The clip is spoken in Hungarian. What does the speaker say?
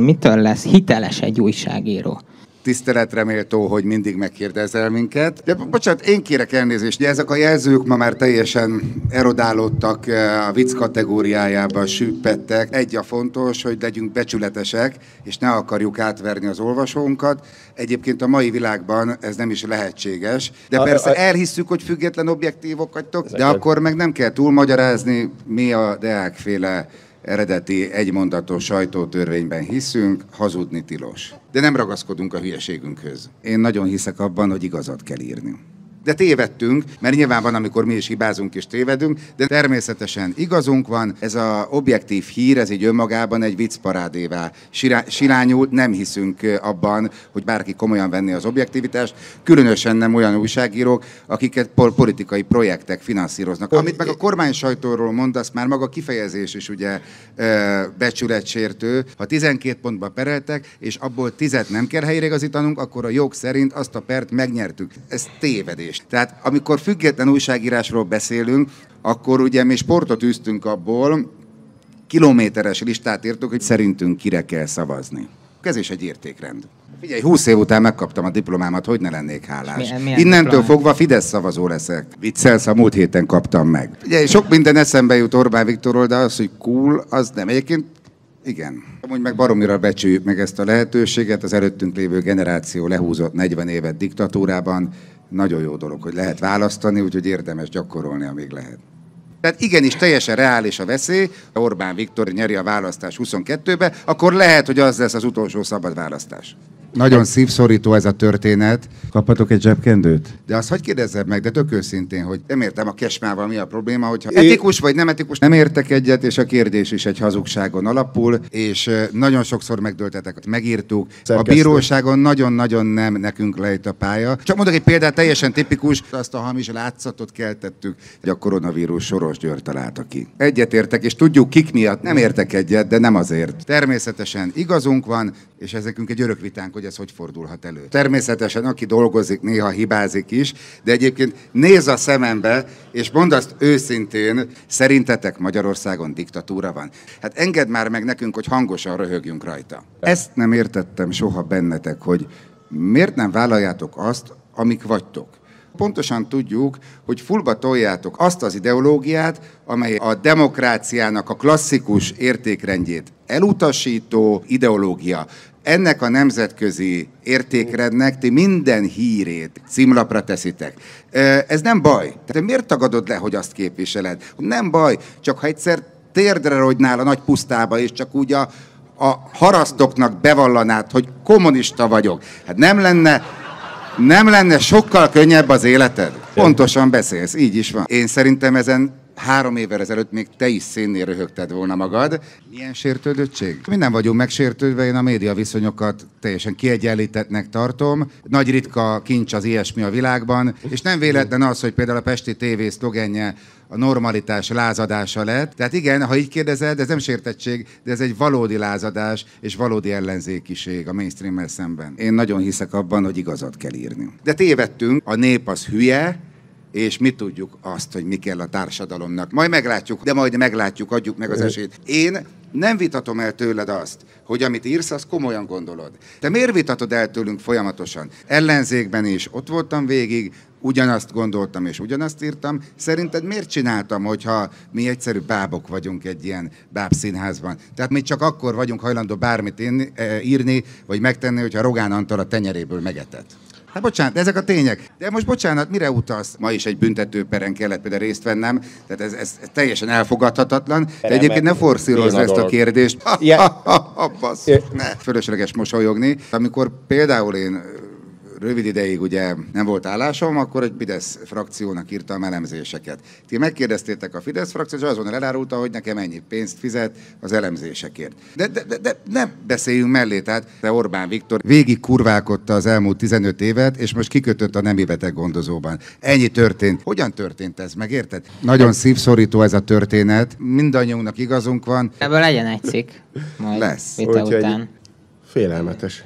Mitől lesz hiteles egy újságíró? tiszteletre méltó, hogy mindig megkérdezel minket. De bocsánat, én kérek elnézést, de ezek a jelzők ma már teljesen erodálódtak, a vicc kategóriájába süppettek. Egy a fontos, hogy legyünk becsületesek, és ne akarjuk átverni az olvasónkat. Egyébként a mai világban ez nem is lehetséges. De persze elhisszük, hogy független objektívok vagytok, de akkor meg nem kell túlmagyarázni, mi a deákféle eredeti egymondatos sajtótörvényben hiszünk, hazudni tilos. De nem ragaszkodunk a hülyeségünkhöz. Én nagyon hiszek abban, hogy igazat kell írni. De tévedtünk, mert nyilván van, amikor mi is hibázunk és tévedünk, de természetesen igazunk van. Ez a objektív hír, ez így önmagában egy viccparádévá sirányult. Nem hiszünk abban, hogy bárki komolyan venni az objektivitást, különösen nem olyan újságírók, akiket politikai projektek finanszíroznak. Amit meg a kormány sajtóról mondasz, már maga kifejezés is ugye becsületsértő. Ha 12 pontba pereltek, és abból 10 nem kell helyreigazítanunk, akkor a jog szerint azt a pert megnyertük. Ez tévedés kérdést. Tehát amikor független újságírásról beszélünk, akkor ugye mi sportot űztünk abból, kilométeres listát írtuk, hogy szerintünk kire kell szavazni. Ez is egy értékrend. Figyelj, 20 év után megkaptam a diplomámat, hogy ne lennék hálás. Milyen, milyen Innentől diplomát? fogva Fidesz szavazó leszek. Viccelsz, a múlt héten kaptam meg. Figyelj, sok minden eszembe jut Orbán Viktorról, de az, hogy cool, az nem. Egyébként igen. Amúgy meg baromira becsüljük meg ezt a lehetőséget. Az előttünk lévő generáció lehúzott 40 évet diktatúrában nagyon jó dolog, hogy lehet választani, úgyhogy érdemes gyakorolni, amíg lehet. Tehát igenis teljesen reális a veszély, ha Orbán Viktor nyeri a választás 22-be, akkor lehet, hogy az lesz az utolsó szabad választás. Nagyon szívszorító ez a történet. Kaphatok egy zsebkendőt? De azt hogy kérdezzed meg, de tök őszintén, hogy nem értem a kesmával mi a probléma, hogyha etikus vagy nem etikus, nem értek egyet, és a kérdés is egy hazugságon alapul, és nagyon sokszor megdöltetek, megírtuk. A bíróságon nagyon-nagyon nem nekünk lejt a pálya. Csak mondok egy példát, teljesen tipikus, azt a hamis látszatot keltettük, hogy a koronavírus Soros György találta ki. Egyetértek, és tudjuk kik miatt, nem értek egyet, de nem azért. Természetesen igazunk van, és ezekünk egy örök vitánk, hogy ez hogy fordulhat elő. Természetesen, aki dolgozik, néha hibázik is, de egyébként néz a szemembe, és mondd azt őszintén, szerintetek Magyarországon diktatúra van? Hát engedd már meg nekünk, hogy hangosan röhögjünk rajta. Ezt nem értettem soha bennetek, hogy miért nem vállaljátok azt, amik vagytok pontosan tudjuk, hogy fullba toljátok azt az ideológiát, amely a demokráciának a klasszikus értékrendjét elutasító ideológia. Ennek a nemzetközi értékrendnek ti minden hírét címlapra teszitek. Ez nem baj. Te miért tagadod le, hogy azt képviseled? Nem baj, csak ha egyszer térdre rogynál a nagy pusztába, és csak úgy a, a harasztoknak bevallanád, hogy kommunista vagyok. Hát nem lenne, nem lenne sokkal könnyebb az életed? Pontosan beszélsz, így is van. Én szerintem ezen három évvel ezelőtt még te is szénnél röhögted volna magad. Milyen sértődöttség? Mi nem vagyunk megsértődve, én a média viszonyokat teljesen kiegyenlítettnek tartom. Nagy ritka kincs az ilyesmi a világban, és nem véletlen az, hogy például a Pesti TV szlogenje a normalitás lázadása lett. Tehát igen, ha így kérdezed, ez nem sértettség, de ez egy valódi lázadás és valódi ellenzékiség a mainstream szemben. Én nagyon hiszek abban, hogy igazat kell írni. De tévedtünk, a nép az hülye, és mi tudjuk azt, hogy mi kell a társadalomnak. Majd meglátjuk, de majd meglátjuk, adjuk meg az esélyt. Én nem vitatom el tőled azt, hogy amit írsz, azt komolyan gondolod. Te miért vitatod el tőlünk folyamatosan? Ellenzékben is ott voltam végig, ugyanazt gondoltam és ugyanazt írtam. Szerinted miért csináltam, hogyha mi egyszerű bábok vagyunk egy ilyen bábszínházban? Tehát mi csak akkor vagyunk hajlandó bármit eh, írni, vagy megtenni, hogyha Rogán Antal a tenyeréből megetett. Hát bocsánat, ezek a tények. De most bocsánat, mire utalsz? Ma is egy büntetőperen kellett például részt vennem, tehát ez, ez, ez teljesen elfogadhatatlan. De egyébként ne forszírozz ezt a kérdést. Ha, ha, ha, bassz, ne. Fölösleges mosolyogni. Amikor például én rövid ideig ugye nem volt állásom, akkor egy Fidesz frakciónak írtam elemzéseket. Ti megkérdeztétek a Fidesz frakciót, és azon elárulta, hogy nekem ennyi pénzt fizet az elemzésekért. De, de, de, de ne beszéljünk mellé, tehát de Orbán Viktor végig kurválkodta az elmúlt 15 évet, és most kikötött a nemi beteg gondozóban. Ennyi történt. Hogyan történt ez, megérted? Nagyon szívszorító ez a történet. Mindannyiunknak igazunk van. Ebből legyen egy cikk. Majd Lesz. Vita után. Félelmetes.